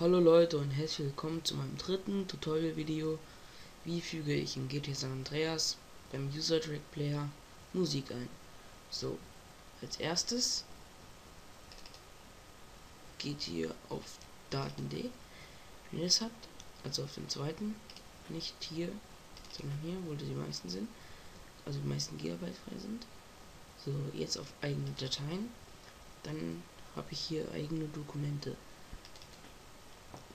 Hallo Leute und herzlich willkommen zu meinem dritten Tutorial-Video. Wie füge ich in GT San Andreas beim User Track Player Musik ein. So, als erstes geht ihr auf Daten.d, wenn ihr es habt, also auf dem zweiten, nicht hier, sondern hier, wo die meisten sind, also die meisten Gigabyte frei sind. So, jetzt auf eigene Dateien, dann habe ich hier eigene Dokumente.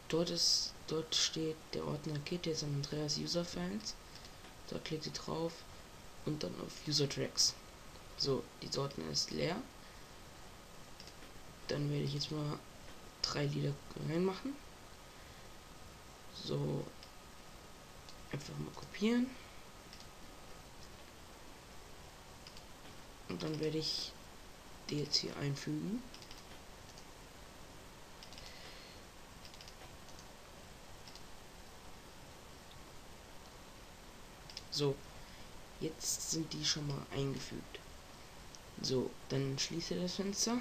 Dort ist, dort steht der Ordner GT San Andreas User Files. Da klickt ihr drauf und dann auf User Tracks. So, die Sorten ist leer. Dann werde ich jetzt mal drei Lieder reinmachen. So, einfach mal kopieren. Und dann werde ich die jetzt hier einfügen. So, jetzt sind die schon mal eingefügt. So, dann schließe das Fenster.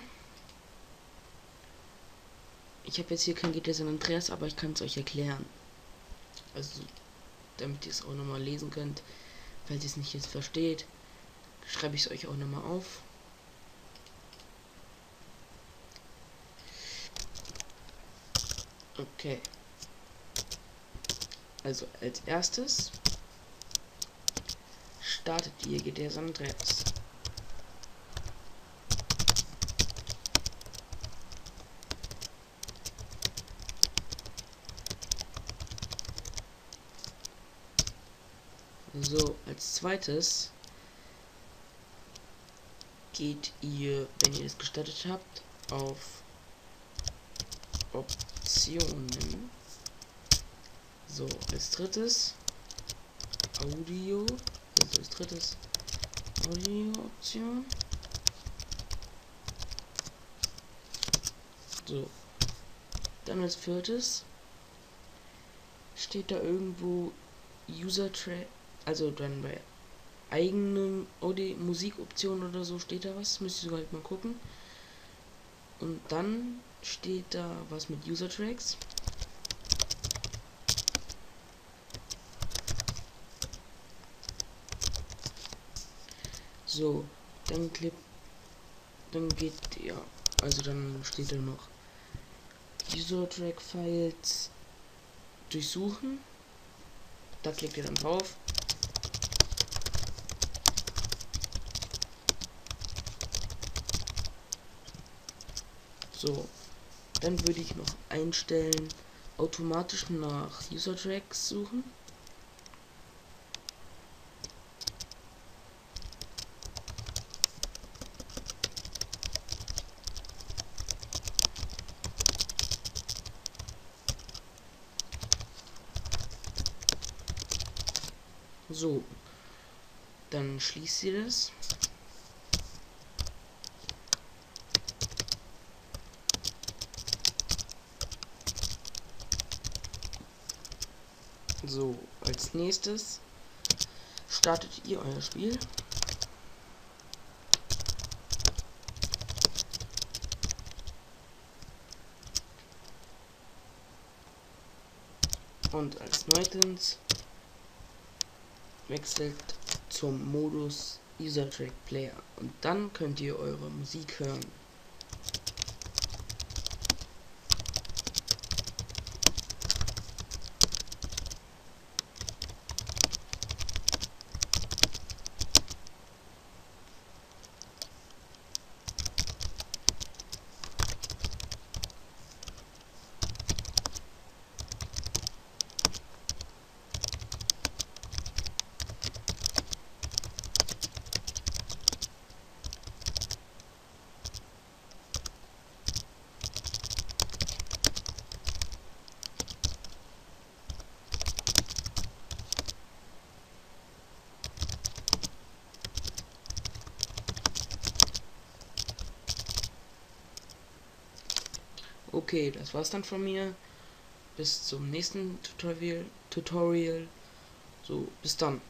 Ich habe jetzt hier kein GTA San Andreas, aber ich kann es euch erklären. Also, damit ihr es auch nochmal lesen könnt. Falls ihr es nicht jetzt versteht, schreibe ich es euch auch nochmal auf. Okay. Also als erstes startet die GTA San Andreas. So, als zweites geht ihr, wenn ihr es gestartet habt, auf Optionen. So, als drittes Audio also als drittes Audio-Option. So. Dann als viertes steht da irgendwo User Track, also dann bei eigenem Audio Musikoption oder so steht da was, müsste ich sogar halt mal gucken. Und dann steht da was mit User Tracks. So, dann klipp, dann geht ja, also dann steht da noch User Track Files durchsuchen. Da klickt ihr dann drauf. So, dann würde ich noch einstellen, automatisch nach User Tracks suchen. So. Dann schließt sie das. So, als nächstes startet ihr euer Spiel. Und als neuestens wechselt zum Modus User Track Player und dann könnt ihr eure Musik hören. Okay, das war's dann von mir. Bis zum nächsten Tutorial. Tutorial. So, bis dann.